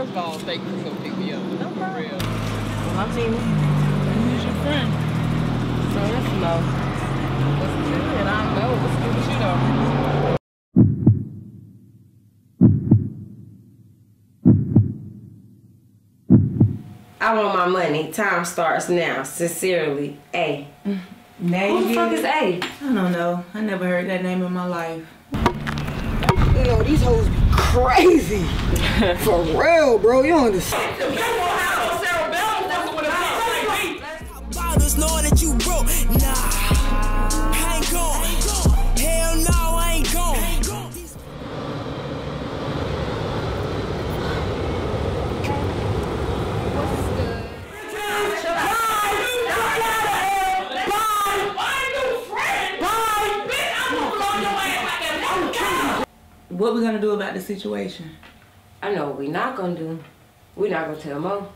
of all, thank you for picking me up. No For real. Well, I'm Tina. Who's your friend? So that's a. What's the shit? I know. What's the with you though? I want my money. Time starts now. Sincerely, A. Navy. Who the fuck is A? I don't know. I never heard that name in my life. You know, these hoes be crazy. For real, bro. You don't understand. What we gonna do about the situation? I know what we not gonna do. we not gonna tell Mo.